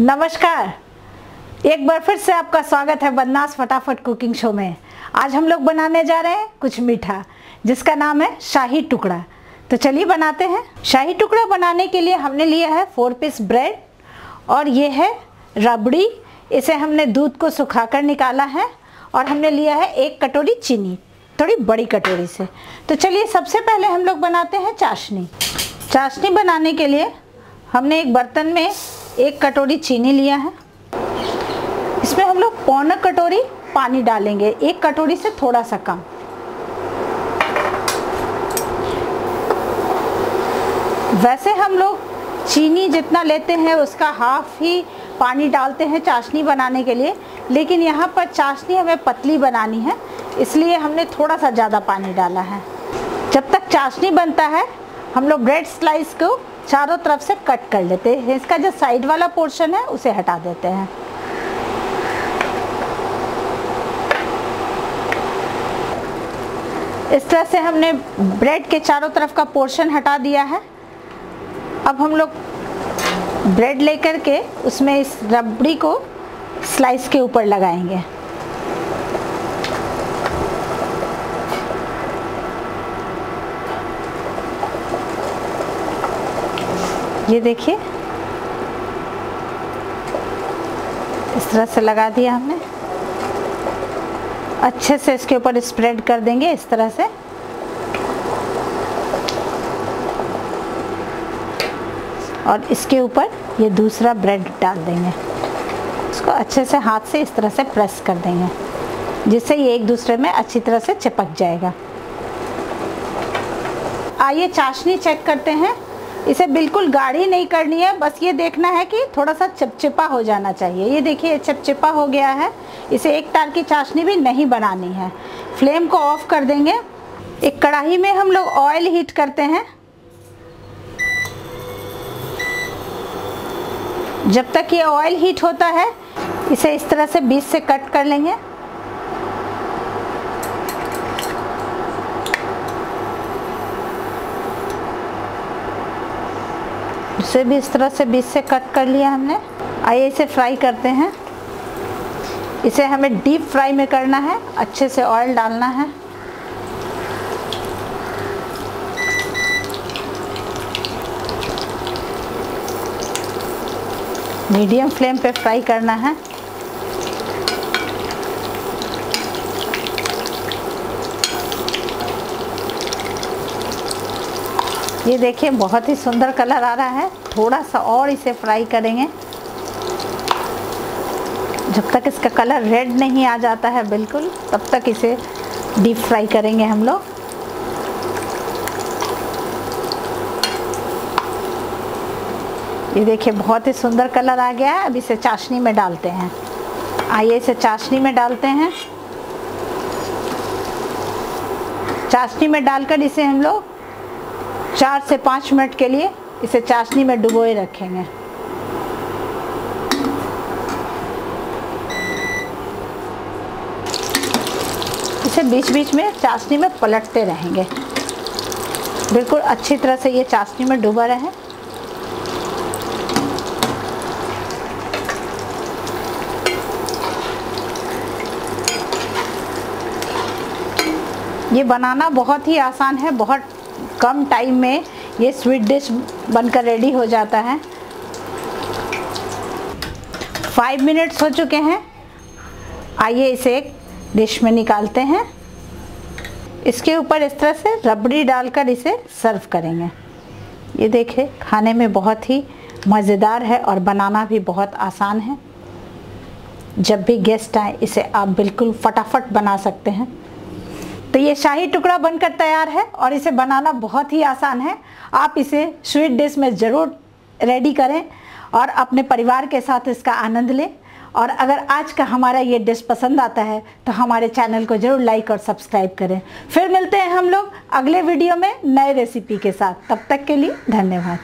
नमस्कार। एक बार फिर से आपका स्वागत है बदनास फटाफट कुकिंग शो में। आज हम लोग बनाने जा रहे हैं कुछ मीठा, जिसका नाम है शाही टुकड़ा। तो चलिए बनाते हैं। शाही टुकड़ा बनाने के लिए हमने लिया है फोर पीस ब्रेड और ये है रबड़ी। इसे हमने दूध को सुखाकर निकाला है और हमने लिया है एक कटोरी चीनी, थोड़ी बड़ी कटोरी से। तो चलिए सबसे पहले हम लोग बनाते हैं चाशनी। चाशनी बनाने के लिए हमने एक बर्तन में एक कटोरी चीनी लिया है। इसमें हम लोग पौना कटोरी पानी डालेंगे। एक कटोरी से थोड़ा सा कम। वैसे हम लोग चीनी जितना लेते हैं, उसका हाफ़ ही पानी डालते हैं चाशनी बनाने के लिए। लेकिन यहाँ पर चाशनी हमें पतली बनानी है, इसलिए हमने थोड़ा सा ज़्यादा पानी डाला है। जब तक चाशनी बनता है, हम लोग ब्रेड स्लाइस को चारों तरफ़ से कट कर लेते हैं। इसका जो साइड वाला पोर्शन है, उसे हटा देते हैं। इस तरह से हमने ब्रेड के चारों तरफ़ का पोर्शन हटा दिया है। अब हम लोग ब्रेड लेकर के उसमें इस रबड़ी को स्लाइस के ऊपर लगाएँगे। ये देखिए। इस तरह से लगा दिया हमने। अच्छे से इसके ऊपर स्प्रेड कर देंगे इस तरह से। और इसके ऊपर ये दूसरा ब्रेड डाल देंगे। इसको अच्छे से हाथ से इस तरह से प्रेस कर देंगे, जिससे ये एक दूसरे में अच्छी तरह से चिपक जाएगा। आइए चाशनी चेक करते हैं। इसे बिल्कुल गाढ़ी नहीं करनी है, बस ये देखना है कि थोड़ा सा चिपचिपा हो जाना चाहिए। ये देखिए, चिपचिपा हो गया है। इसे एक तार की चाशनी भी नहीं बनानी है। फ्लेम को ऑफ़ कर देंगे। एक कढ़ाई में हम लोग ऑयल हीट करते हैं। जब तक ये ऑयल हीट होता है, इसे इस तरह से बीच से कट कर लेंगे। इसे भी इस तरह से बीच से कट कर लिया हमने। आइए इसे फ्राई करते हैं। इसे हमें डीप फ्राई में करना है। अच्छे से ऑयल डालना है। मीडियम फ्लेम पे फ्राई करना है। ये देखिए, बहुत ही सुंदर कलर आ रहा है। थोड़ा सा और इसे फ्राई करेंगे। जब तक इसका कलर रेड नहीं आ जाता है, बिल्कुल, तब तक इसे डीप फ्राई करेंगे हम लोग। ये देखिए, बहुत ही सुंदर कलर आ गया है। अब इसे चाशनी में डालते हैं। आइए, इसे चाशनी में डालते हैं। चाशनी में डालकर इसे हम लोग चार से पाँच मिनट के लिए इसे चाशनी में डुबोए रखेंगे। इसे बीच बीच में चाशनी में पलटते रहेंगे। बिल्कुल अच्छी तरह से ये चाशनी में डूबा रहे। ये बनाना बहुत ही आसान है, बहुत कम टाइम में ये स्वीट डिश बनकर रेडी हो जाता है। फाइव मिनट्स हो चुके हैं। आइए इसे एक डिश में निकालते हैं। इसके ऊपर इस तरह से रबड़ी डालकर इसे सर्व करेंगे। ये देखिए, खाने में बहुत ही मज़ेदार है और बनाना भी बहुत आसान है। जब भी गेस्ट आए, इसे आप बिल्कुल फटाफट बना सकते हैं। तो ये शाही टुकड़ा बनकर तैयार है और इसे बनाना बहुत ही आसान है। आप इसे स्वीट डिश में ज़रूर रेडी करें और अपने परिवार के साथ इसका आनंद लें। और अगर आज का हमारा ये डिश पसंद आता है तो हमारे चैनल को ज़रूर लाइक और सब्सक्राइब करें। फिर मिलते हैं हम लोग अगले वीडियो में नए रेसिपी के साथ। तब तक के लिए धन्यवाद।